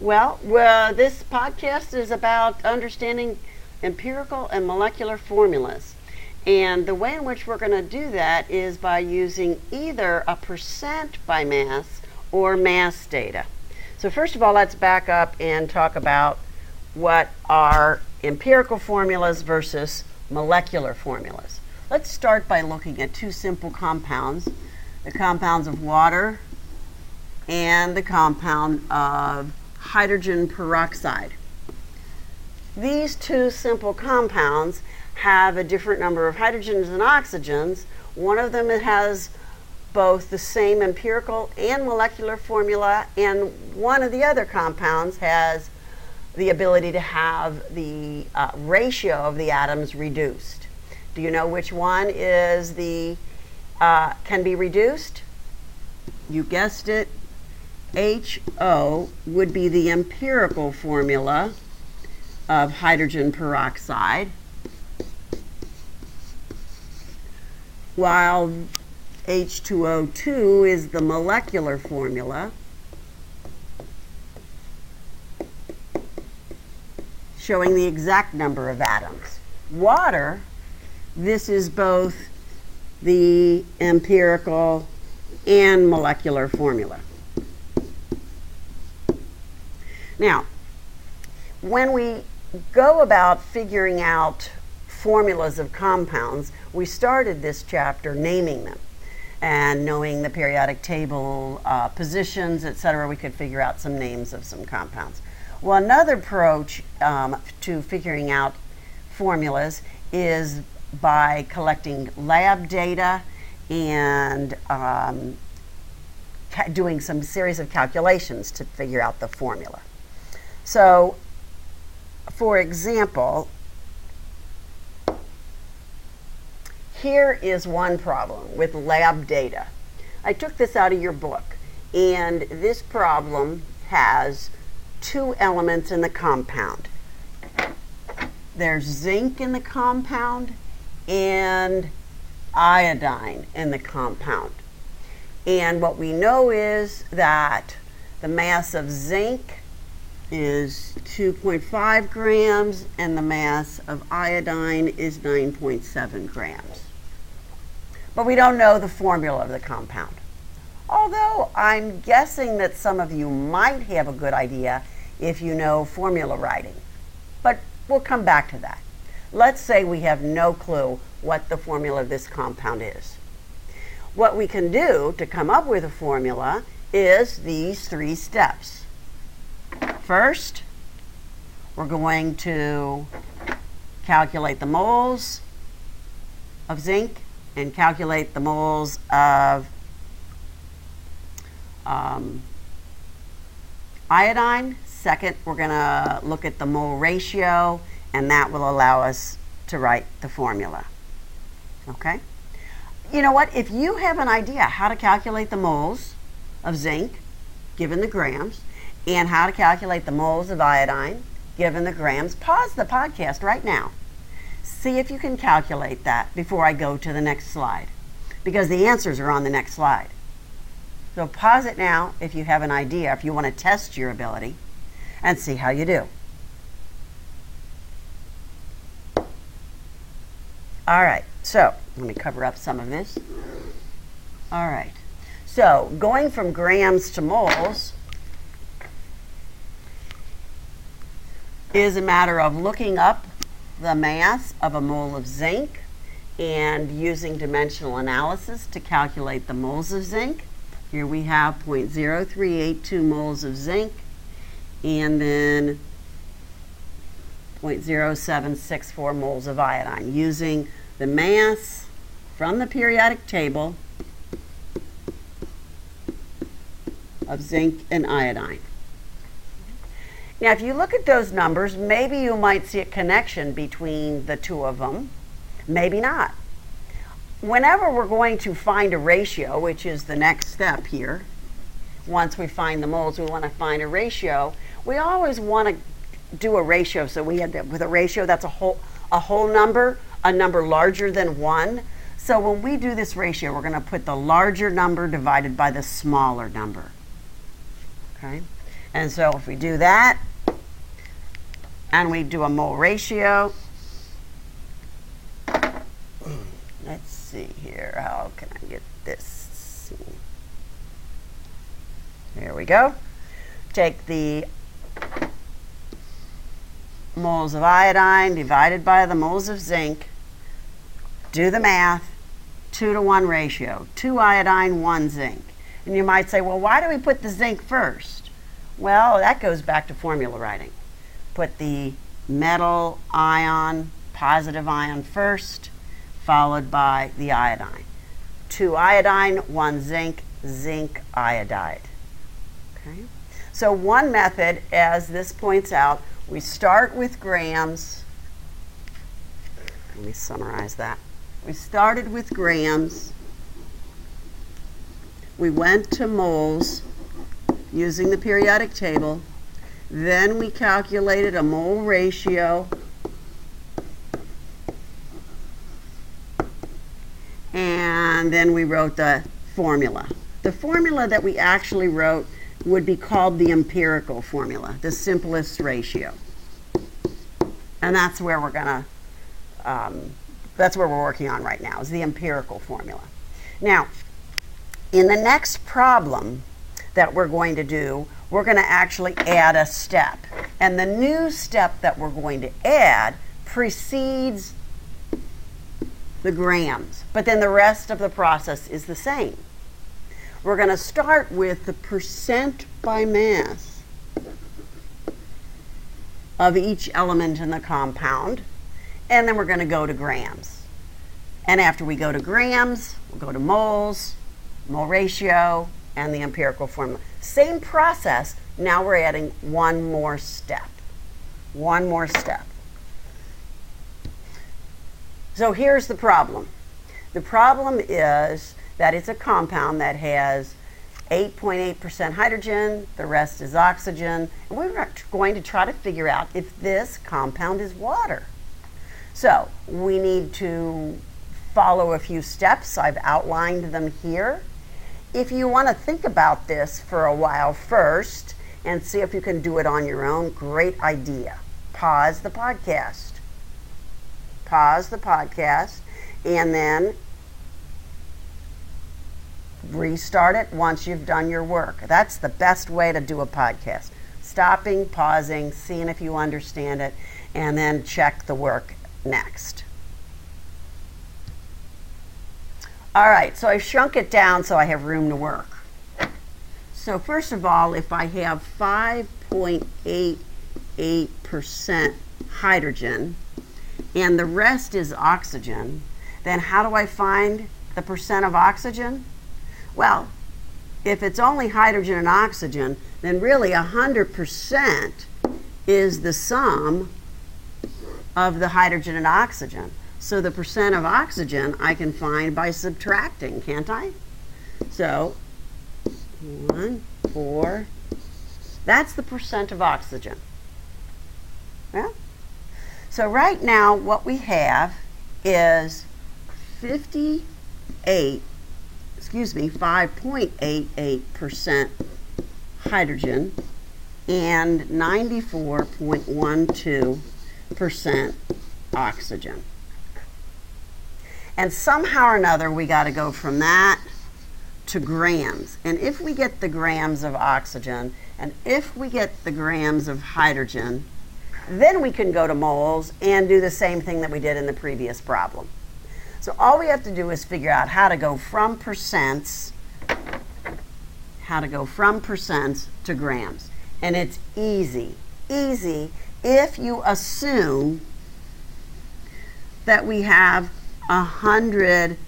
Well, well, this podcast is about understanding empirical and molecular formulas. And the way in which we're going to do that is by using either a percent by mass or mass data. So, first of all, let's back up and talk about what are empirical formulas versus molecular formulas. Let's start by looking at two simple compounds the compounds of water and the compound of hydrogen peroxide. These two simple compounds have a different number of hydrogens and oxygens. One of them has both the same empirical and molecular formula, and one of the other compounds has the ability to have the uh, ratio of the atoms reduced. Do you know which one is the uh, can be reduced? You guessed it. HO would be the empirical formula of hydrogen peroxide, while H2O2 is the molecular formula. showing the exact number of atoms. Water, this is both the empirical and molecular formula. Now, when we go about figuring out formulas of compounds, we started this chapter naming them and knowing the periodic table uh, positions, etc. we could figure out some names of some compounds. Well, another approach um, to figuring out formulas is by collecting lab data and um, ca- doing some series of calculations to figure out the formula. So, for example, here is one problem with lab data. I took this out of your book, and this problem has two elements in the compound. There's zinc in the compound and iodine in the compound. And what we know is that the mass of zinc is 2.5 grams and the mass of iodine is 9.7 grams. But we don't know the formula of the compound. Although I'm guessing that some of you might have a good idea if you know formula writing. But we'll come back to that. Let's say we have no clue what the formula of this compound is. What we can do to come up with a formula is these three steps. First, we're going to calculate the moles of zinc and calculate the moles of um, iodine. Second, we're going to look at the mole ratio, and that will allow us to write the formula. Okay? You know what? If you have an idea how to calculate the moles of zinc, given the grams, and how to calculate the moles of iodine, given the grams, pause the podcast right now. See if you can calculate that before I go to the next slide, because the answers are on the next slide. So pause it now if you have an idea, if you want to test your ability, and see how you do. All right, so let me cover up some of this. All right, so going from grams to moles is a matter of looking up the mass of a mole of zinc and using dimensional analysis to calculate the moles of zinc. Here we have 0.0382 moles of zinc and then 0.0764 moles of iodine using the mass from the periodic table of zinc and iodine. Now, if you look at those numbers, maybe you might see a connection between the two of them, maybe not. Whenever we're going to find a ratio, which is the next step here, once we find the moles, we want to find a ratio. We always want to do a ratio. So we had with a ratio that's a whole a whole number, a number larger than one. So when we do this ratio, we're going to put the larger number divided by the smaller number. Okay. And so if we do that, and we do a mole ratio, let's see here, how can I get this? There we go. Take the moles of iodine divided by the moles of zinc, do the math, 2 to 1 ratio, 2 iodine, 1 zinc. And you might say, well, why do we put the zinc first? Well, that goes back to formula writing. Put the metal ion, positive ion first, followed by the iodine. 2 iodine, 1 zinc, zinc iodide. Okay? So one method, as this points out, we start with grams. Let me summarize that. We started with grams. We went to moles using the periodic table. Then we calculated a mole ratio. And then we wrote the formula. The formula that we actually wrote would be called the empirical formula, the simplest ratio. And that's where we're going to, um, that's where we're working on right now, is the empirical formula. Now, in the next problem that we're going to do, we're going to actually add a step. And the new step that we're going to add precedes the grams, but then the rest of the process is the same. We're going to start with the percent by mass of each element in the compound, and then we're going to go to grams. And after we go to grams, we'll go to moles, mole ratio, and the empirical formula. Same process, now we're adding one more step. One more step. So here's the problem. The problem is that it's a compound that has 8.8% hydrogen, the rest is oxygen. And we're going to try to figure out if this compound is water. So we need to follow a few steps. I've outlined them here. If you want to think about this for a while first and see if you can do it on your own, great idea. Pause the podcast. Pause the podcast and then restart it once you've done your work. That's the best way to do a podcast. Stopping, pausing, seeing if you understand it, and then check the work next. All right, so I've shrunk it down so I have room to work. So first of all, if I have 5.88% hydrogen and the rest is oxygen, then how do I find the percent of oxygen? Well, if it's only hydrogen and oxygen, then really 100% is the sum of the hydrogen and oxygen. So the percent of oxygen I can find by subtracting, can't I? So, one, four, that's the percent of oxygen. Yeah? So right now what we have is 58 excuse me, 5.88% hydrogen and 94.12% oxygen. And somehow or another, we got to go from that to grams. And if we get the grams of oxygen and if we get the grams of hydrogen, then we can go to moles and do the same thing that we did in the previous problem. So all we have to do is figure out how to go from percents, how to go from percents to grams. And it's easy, easy if you assume that we have a hundred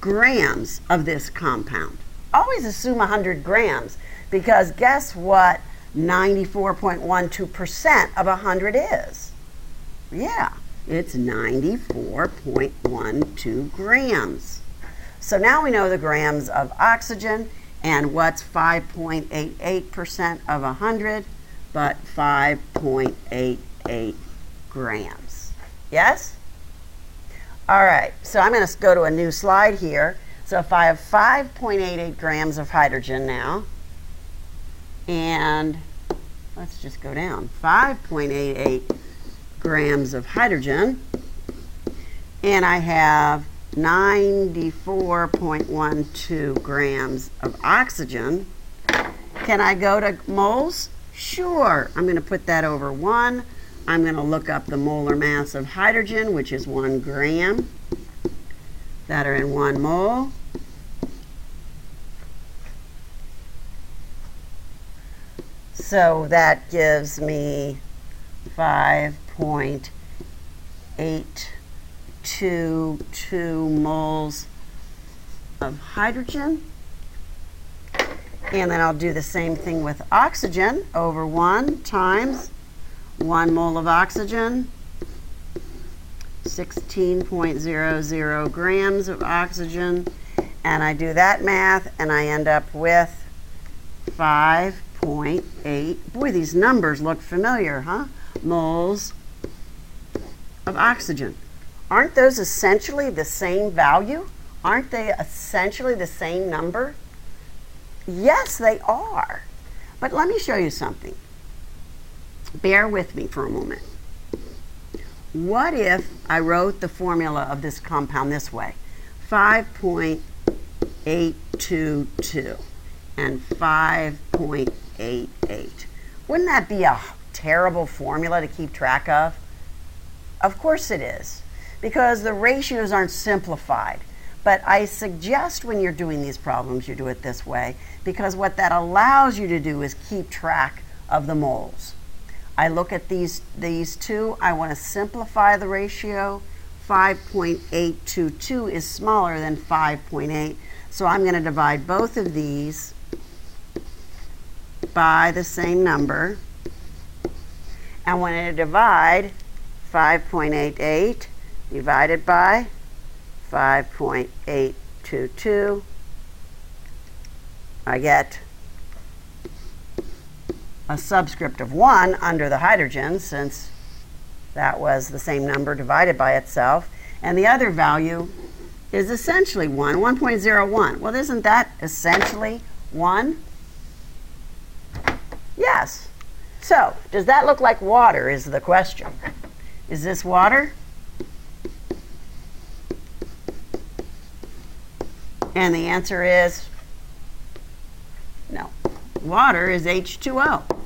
grams of this compound. Always assume 100 grams because guess what 94.12% of 100 is? Yeah, it's 94.12 grams. So now we know the grams of oxygen and what's 5.88% of 100, but 5.88 grams. Yes? All right, so I'm going to go to a new slide here. So if I have 5.88 grams of hydrogen now, and let's just go down, 5.88 grams of hydrogen. And I have 94.12 grams of oxygen. Can I go to moles? Sure. I'm going to put that over 1. I'm going to look up the molar mass of hydrogen, which is 1 gram, that are in 1 mole. So that gives me 5.822 moles of hydrogen. And then I'll do the same thing with oxygen over 1 times 1 mole of oxygen, 16.00 grams of oxygen. And I do that math and I end up with 5.8. Boy, these numbers look familiar, huh? Moles of oxygen. Aren't those essentially the same value? Aren't they essentially the same number? Yes, they are. But let me show you something. Bear with me for a moment. What if I wrote the formula of this compound this way? 5.822 and 5.88. Wouldn't that be a terrible formula to keep track of? Of course it is, because the ratios aren't simplified. But I suggest when you're doing these problems, you do it this way, because what that allows you to do is keep track of the moles. I look at these, these two, I want to simplify the ratio. 5.822 is smaller than 5.8, so I'm going to divide both of these by the same number. And when I divide 5.88 divided by 5.822, I get a subscript of 1 under the hydrogen since that was the same number divided by itself. And the other value is essentially 1, 1.01. Well, isn't that essentially 1? Yes. So, does that look like water is the question. Is this water? And the answer is no. Water is H2O.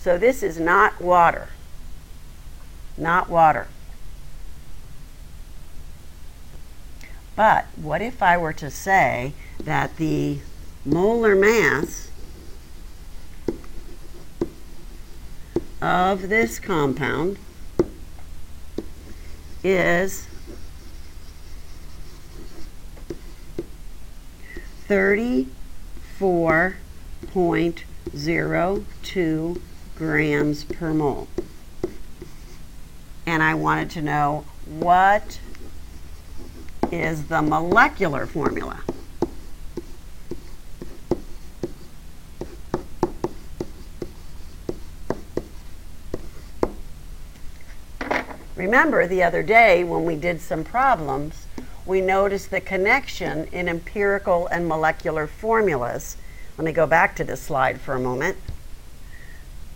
So this is not water. Not water. But what if I were to say that the molar mass of this compound is 34.02 grams per mole. And I wanted to know what is the molecular formula. Remember the other day when we did some problems, we noticed the connection in empirical and molecular formulas. Let me go back to this slide for a moment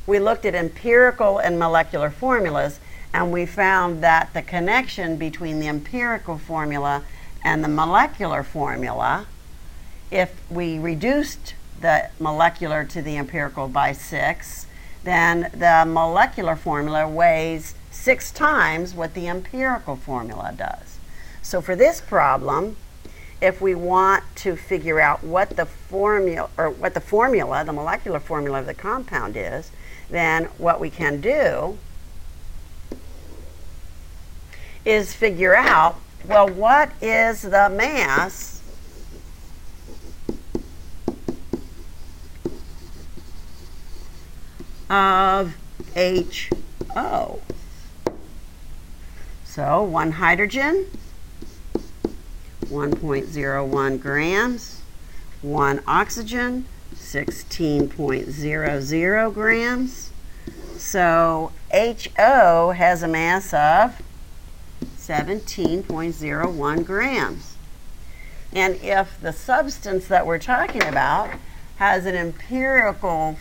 we looked at empirical and molecular formulas and we found that the connection between the empirical formula and the molecular formula, if we reduced the molecular to the empirical by six, then the molecular formula weighs six times what the empirical formula does. So for this problem, if we want to figure out what the formula or what the formula, the molecular formula of the compound is, then what we can do is figure out well, what is the mass of HO? So, one hydrogen, 1.01 grams, one oxygen, 16.00 grams. So HO has a mass of 17.01 grams. And if the substance that we're talking about has an empirical